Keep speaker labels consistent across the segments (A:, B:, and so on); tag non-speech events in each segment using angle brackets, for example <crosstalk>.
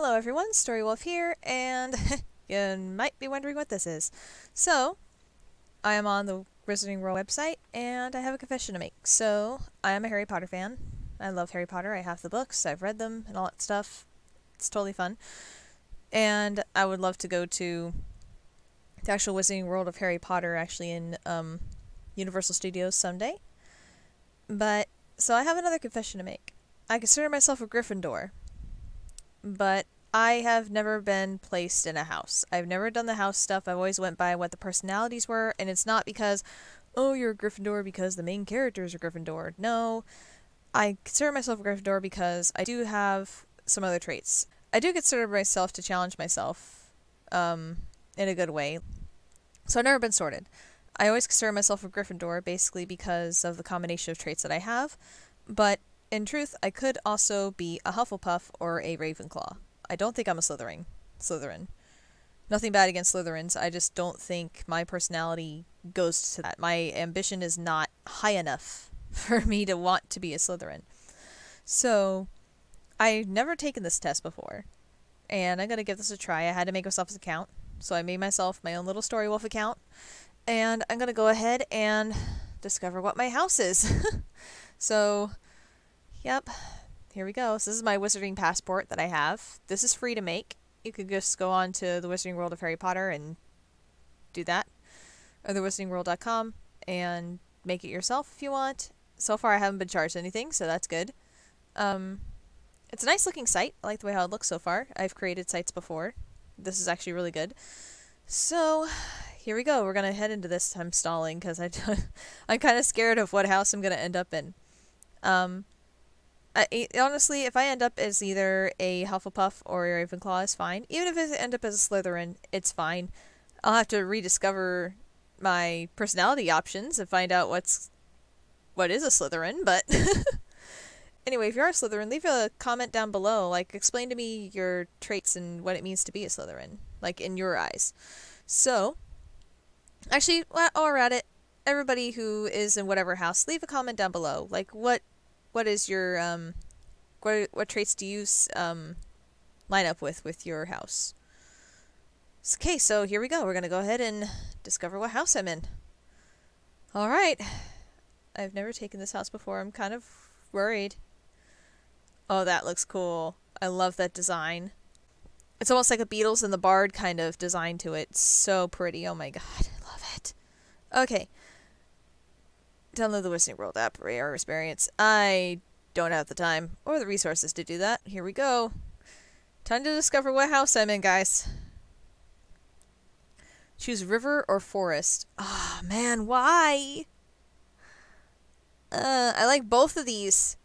A: Hello everyone, Story Wolf here, and <laughs> you might be wondering what this is. So, I am on the Wizarding World website, and I have a confession to make. So, I am a Harry Potter fan. I love Harry Potter. I have the books, I've read them, and all that stuff. It's totally fun. And I would love to go to the actual Wizarding World of Harry Potter, actually in um, Universal Studios someday. But, so I have another confession to make. I consider myself a Gryffindor but I have never been placed in a house. I've never done the house stuff. I've always went by what the personalities were, and it's not because, oh, you're a Gryffindor because the main characters are Gryffindor. No, I consider myself a Gryffindor because I do have some other traits. I do consider myself to challenge myself, um, in a good way. So I've never been sorted. I always consider myself a Gryffindor basically because of the combination of traits that I have, but in truth, I could also be a Hufflepuff or a Ravenclaw. I don't think I'm a Slytherin. Slytherin. Nothing bad against Slytherins. I just don't think my personality goes to that. My ambition is not high enough <laughs> for me to want to be a Slytherin. So, I've never taken this test before. And I'm going to give this a try. I had to make myself an account. So I made myself my own little Story Wolf account. And I'm going to go ahead and discover what my house is. <laughs> so, Yep. Here we go. So this is my wizarding passport that I have. This is free to make. You could just go on to the Wizarding World of Harry Potter and do that. Or thewizardingworld.com and make it yourself if you want. So far I haven't been charged anything, so that's good. Um, it's a nice looking site. I like the way how it looks so far. I've created sites before. This is actually really good. So, here we go. We're going to head into this. I'm stalling because <laughs> I'm kind of scared of what house I'm going to end up in. Um, I, honestly, if I end up as either a Hufflepuff or a Ravenclaw, is fine. Even if I end up as a Slytherin, it's fine. I'll have to rediscover my personality options and find out what's what is a Slytherin. But <laughs> anyway, if you are a Slytherin, leave a comment down below. Like, explain to me your traits and what it means to be a Slytherin, like in your eyes. So, actually, while we're at it, everybody who is in whatever house, leave a comment down below. Like, what what is your um what what traits do you um line up with with your house? Okay, so here we go. We're gonna go ahead and discover what house I'm in. All right. I've never taken this house before. I'm kind of worried. Oh, that looks cool. I love that design. It's almost like a Beedle and the Bard kind of design to it. so pretty. Oh my god, I love it. Okay, Download the Wizarding World app for AR experience. I don't have the time or the resources to do that. Here we go. Time to discover what house I'm in, guys. Choose river or forest. Ah, oh, man, why? Uh, I like both of these.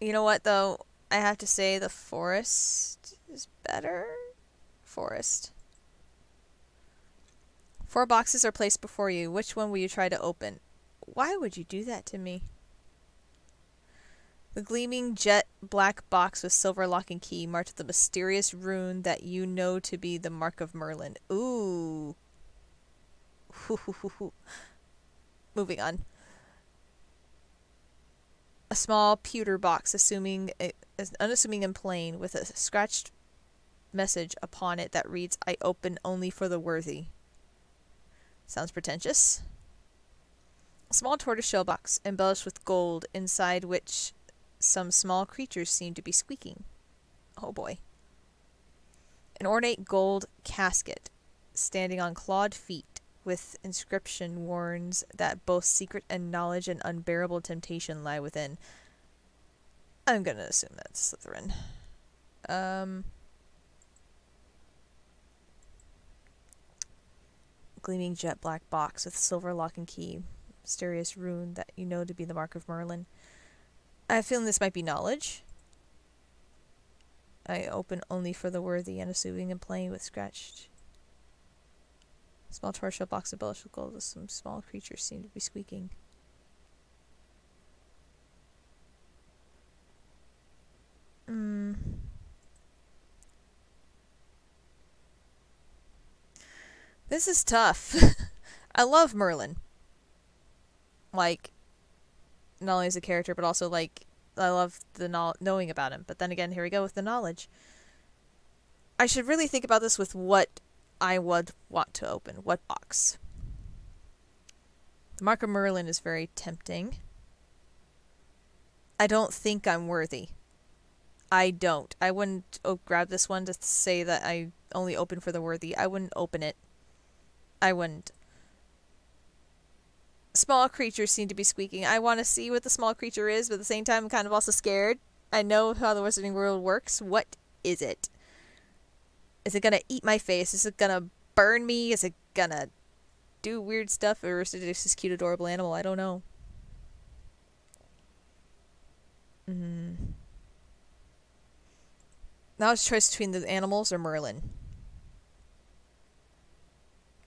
A: You know what, though? I have to say the forest is better. Forest. Four boxes are placed before you. Which one will you try to open? Why would you do that to me? The gleaming jet black box with silver lock and key marked the mysterious rune that you know to be the mark of Merlin. Ooh. <laughs> Moving on. A small pewter box, assuming eh, unassuming and plain, with a scratched message upon it that reads, "I open only for the worthy." Sounds pretentious small tortoiseshell box embellished with gold, inside which some small creatures seem to be squeaking. Oh boy. An ornate gold casket standing on clawed feet with inscription warns that both secret and knowledge and unbearable temptation lie within. I'm gonna assume that's Slytherin. Um, gleaming jet black box with silver lock and key mysterious rune that you know to be the mark of Merlin. I have a feeling this might be knowledge. I open only for the worthy, unassuming and playing with scratched. Small tortoiseshell box of with gold. Some small creatures seem to be squeaking. Hmm. This is tough. <laughs> I love Merlin like not only as a character but also like I love the no- knowing about him. But then again, here we go with the knowledge. I should really think about this with what I would want to open. What box? The Mark of Merlin is very tempting. I don't think I'm worthy. I don't. I wouldn't oh, grab this one to say that I only open for the worthy. I wouldn't open it. I wouldn't. Small creatures seem to be squeaking. I want to see what the small creature is, but at the same time, I'm kind of also scared. I know how the Wizarding World works. What is it? Is it gonna eat my face? Is it gonna burn me? Is it gonna do weird stuff? Or is it just this cute, adorable animal? I don't know. Mm. Now it's choice between the animals or Merlin.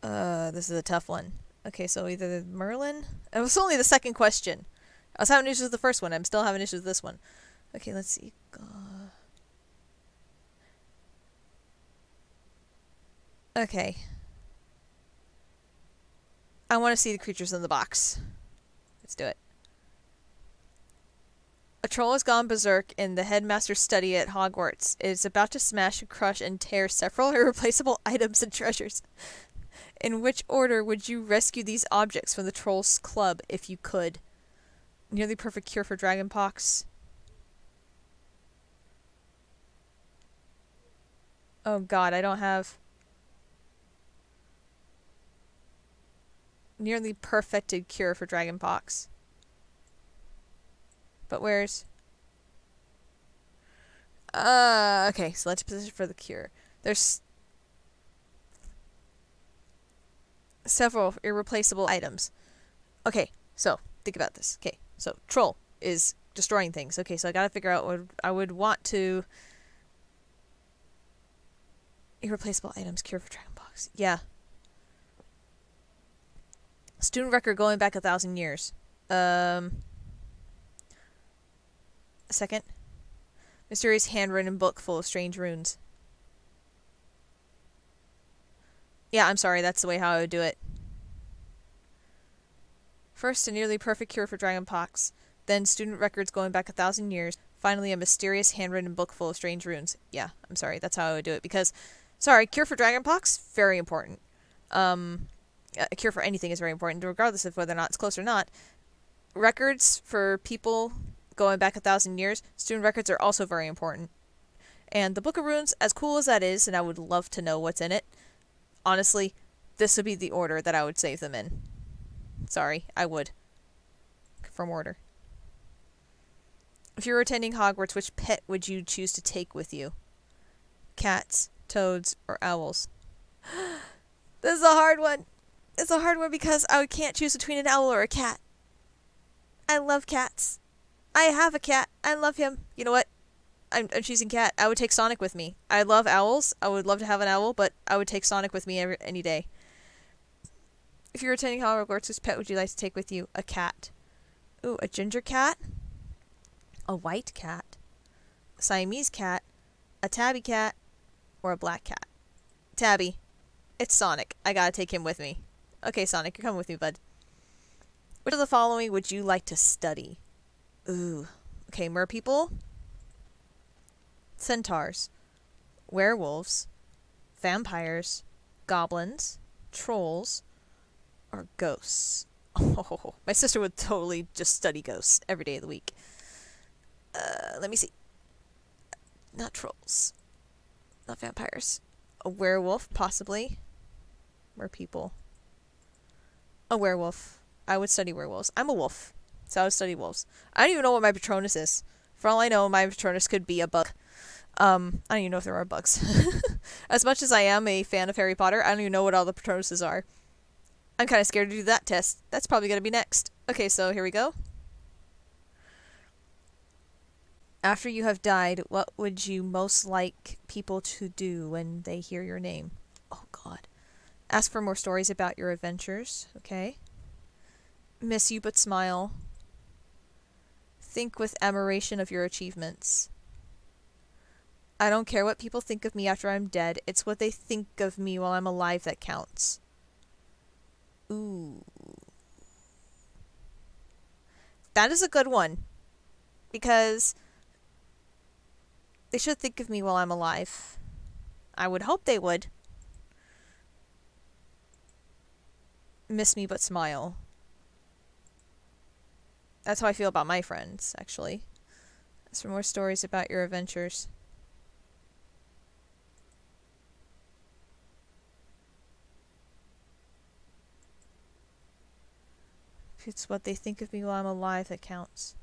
A: Uh, this is a tough one. Okay, so either Merlin. It was only the second question. I was having issues with the first one. I'm still having issues with this one. Okay, let's see. Okay. I want to see the creatures in the box. Let's do it. A troll has gone berserk in the headmaster's study at Hogwarts. It is about to smash, crush, and tear several <laughs> irreplaceable items and treasures. In which order would you rescue these objects from the troll's club if you could? Nearly perfect cure for dragonpox. Oh god, I don't have... Nearly perfected cure for dragonpox. But where's... Uh, okay, so let's position for the cure. There's several irreplaceable items. Okay, so think about this. Okay, so troll is destroying things. Okay, so I gotta figure out what I would want to. Irreplaceable items, cure for dragonpox. Yeah. Student record going back a thousand years. Um. A second. Mysterious handwritten book full of strange runes. Yeah, I'm sorry, that's the way how I would do it. First, a nearly perfect cure for dragonpox. Then, student records going back a thousand years. Finally, a mysterious handwritten book full of strange runes. Yeah, I'm sorry, that's how I would do it. Because, sorry, cure for dragonpox, very important. Um, a cure for anything is very important, regardless of whether or not it's close or not. Records for people going back a thousand years, student records are also very important. And the Book of Runes, as cool as that is, and I would love to know what's in it, honestly, this would be the order that I would save them in. Sorry, I would. From order. If you were attending Hogwarts, which pet would you choose to take with you? Cats, toads, or owls? <gasps> this is a hard one. It's a hard one because I can't choose between an owl or a cat. I love cats. I have a cat. I love him. You know what? I'm, I'm choosing cat. I would take Sonic with me. I love owls. I would love to have an owl, but I would take Sonic with me every, any day. If you were attending Hogwarts, which pet would you like to take with you? A cat. Ooh, a ginger cat. A white cat. A Siamese cat. A tabby cat. Or a black cat. Tabby. It's Sonic. I gotta take him with me. Okay, Sonic, you're coming with me, bud. Which of the following would you like to study? Ooh. Okay, merpeople centaurs, werewolves, vampires, goblins, trolls, or ghosts. <laughs> Oh, my sister would totally just study ghosts every day of the week. Uh, let me see. Not trolls. Not vampires. A werewolf, possibly. Or people. A werewolf. I would study werewolves. I'm a wolf, so I would study wolves. I don't even know what my Patronus is. For all I know, my Patronus could be a bug. Um, I don't even know if there are bugs. <laughs> as much as I am a fan of Harry Potter, I don't even know what all the Patronuses are. I'm kind of scared to do that test. That's probably going to be next. Okay, so here we go. After you have died, what would you most like people to do when they hear your name? Oh, God. Ask for more stories about your adventures. Okay. Miss you but smile. Think with admiration of your achievements. I don't care what people think of me after I'm dead. It's what they think of me while I'm alive that counts. Ooh. That is a good one. Because they should think of me while I'm alive. I would hope they would. Miss me but smile. That's how I feel about my friends, actually. As for more stories about your adventures. It's what they think of me while I'm alive that counts.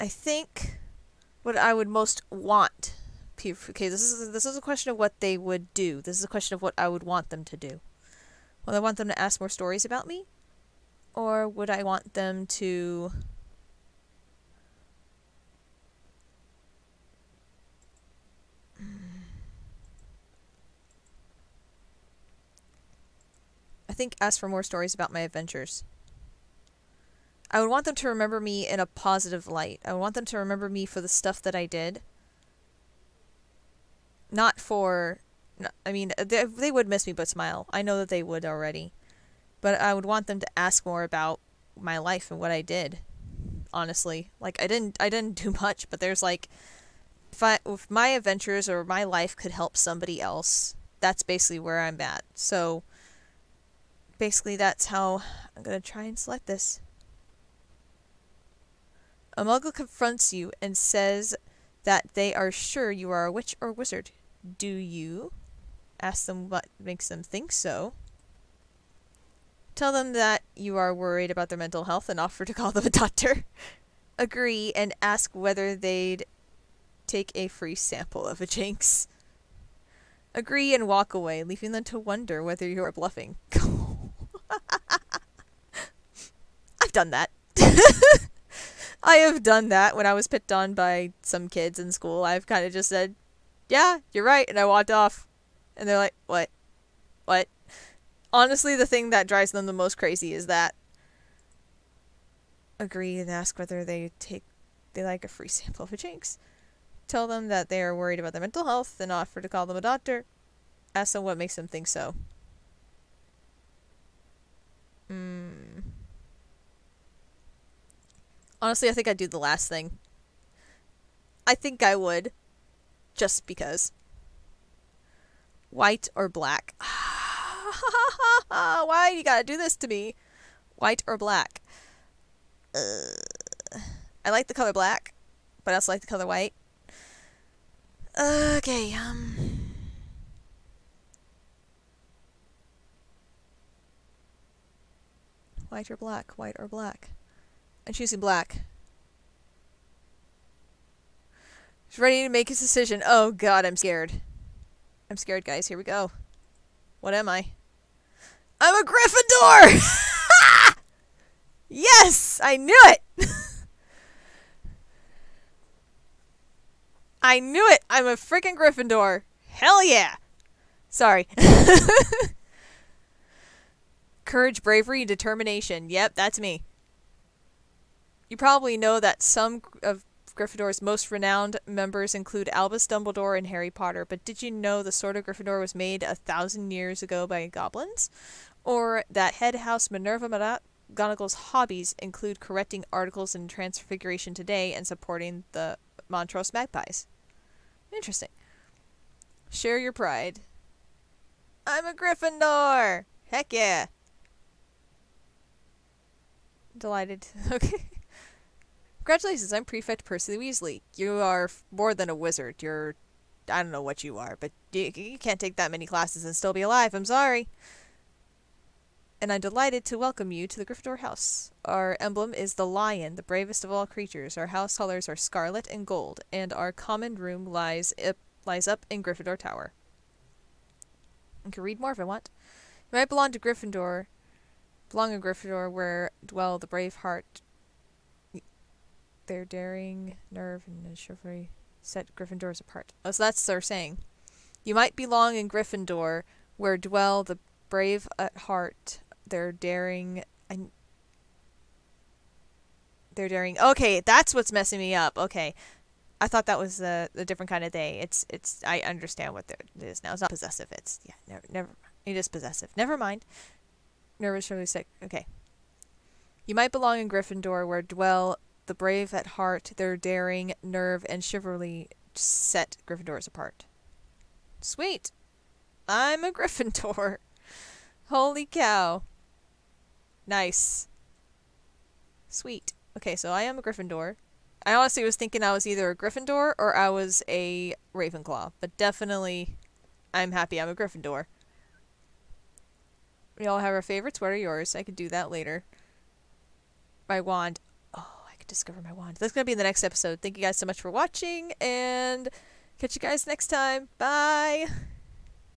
A: I think what I would most want okay this is this is a question of what they would do. This is a question of what I would want them to do. Would I want them to ask more stories about me? Or would I want them to think ask for more stories about my adventures I would want them to remember me in a positive light. I would want them to remember me for the stuff that I did. Not for... I mean, uh, they, they would miss me but smile. I know that they would already. But I would want them to ask more about my life and what I did. Honestly. Like, I didn't, I didn't <laughs> do much, but there's like... If, I, if my adventures or my life could help somebody else, that's basically where I'm at. So, basically that's how I'm going to try and select this. A muggle confronts you and says that they are sure you are a witch or wizard. Do you? Ask them what makes them think so. Tell them that you are worried about their mental health and offer to call them a doctor. <laughs> Agree and ask whether they'd take a free sample of a jinx. Agree and walk away, leaving them to wonder whether you are bluffing. <laughs> I've done that. <laughs> I have done that when I was picked on by some kids in school. I've kind of just said, yeah, you're right, and I walked off. And they're like, what? What? Honestly, the thing that drives them the most crazy is that agree and ask whether they take they like a free <laughs> sample of a jinx. Tell them that they are worried about their mental health and offer to call them a doctor. Ask them what makes them think so. Hmm. Honestly, I think I'd do the last thing. I think I would. Just because. White or black? <laughs> Why you gotta do this to me? White or black? Uh, I like the color black, but I also like the color white. Okay, um... White or black? White or black? I'm choosing black. He's ready to make his decision. Oh god, I'm scared. I'm scared, guys. Here we go. What am I? I'm a Gryffindor! <laughs> yes! I knew it! <laughs> I knew it! I'm a freaking Gryffindor! Hell yeah! Sorry. <laughs> Courage, bravery, determination. Yep, that's me. You probably know that some of Gryffindor's most renowned members include Albus Dumbledore and Harry Potter, but did you know the Sword of Gryffindor was made a thousand years ago by goblins? Or that head house Minerva McGonagall's hobbies include correcting articles in Transfiguration Today and supporting the Montrose Magpies? Interesting. Share your pride. I'm a Gryffindor! Heck yeah! Delighted. <laughs> okay. Congratulations, I'm Prefect Percy Weasley. You are more than a wizard. You're... I don't know what you are, but you, you can't take that many classes and still be alive. I'm sorry. And I'm delighted to welcome you to the Gryffindor house. Our emblem is the lion, the bravest of all creatures. Our house colors are scarlet and gold, and our common room lies up, lies up in Gryffindor Tower. You can read more if I want. You might belong to Gryffindor, belong in Gryffindor, where dwell the brave heart their daring, nerve, and chivalry set Gryffindors apart. Oh, so that's their saying. You might belong in Gryffindor, where dwell the brave at heart, their daring and their daring. Okay, that's what's messing me up. Okay, I thought that was a, a different kind of day. It's it's. I understand what it is now. It's not possessive. It's yeah. Never never. It is possessive. Never mind. Nervous, really sick. Okay. You might belong in Gryffindor, where dwell the brave at heart, their daring, nerve, and chivalry set Gryffindors apart. Sweet! I'm a <laughs> Gryffindor! Holy cow! Nice. Sweet. Okay, so I am a Gryffindor. I honestly was thinking I was either a Gryffindor or I was a Ravenclaw, but definitely I'm happy I'm a Gryffindor. We all have our favorites. What are yours? I could do that later. My wand. Discover my wand. That's going to be in the next episode. Thank you guys so much for watching, and catch you guys next time. Bye! <laughs>